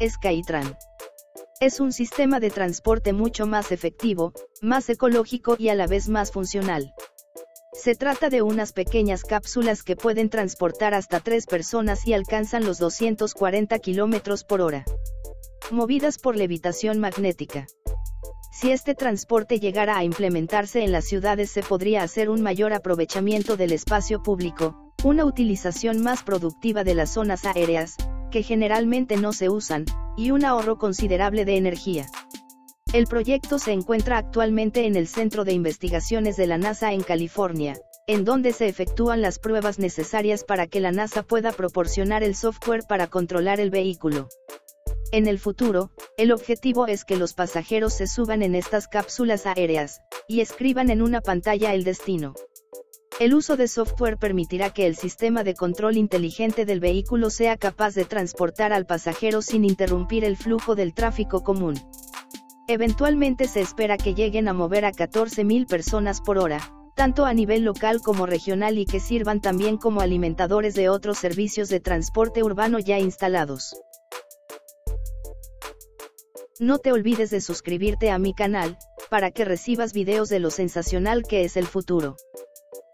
Skytran. Es un sistema de transporte mucho más efectivo, más ecológico y a la vez más funcional. Se trata de unas pequeñas cápsulas que pueden transportar hasta tres personas y alcanzan los 240 km por hora. Movidas por levitación magnética. Si este transporte llegara a implementarse en las ciudades se podría hacer un mayor aprovechamiento del espacio público, una utilización más productiva de las zonas aéreas, que generalmente no se usan, y un ahorro considerable de energía. El proyecto se encuentra actualmente en el Centro de Investigaciones de la NASA en California, en donde se efectúan las pruebas necesarias para que la NASA pueda proporcionar el software para controlar el vehículo. En el futuro, el objetivo es que los pasajeros se suban en estas cápsulas aéreas, y escriban en una pantalla el destino. El uso de software permitirá que el sistema de control inteligente del vehículo sea capaz de transportar al pasajero sin interrumpir el flujo del tráfico común. Eventualmente se espera que lleguen a mover a 14.000 personas por hora, tanto a nivel local como regional y que sirvan también como alimentadores de otros servicios de transporte urbano ya instalados. No te olvides de suscribirte a mi canal, para que recibas videos de lo sensacional que es el futuro.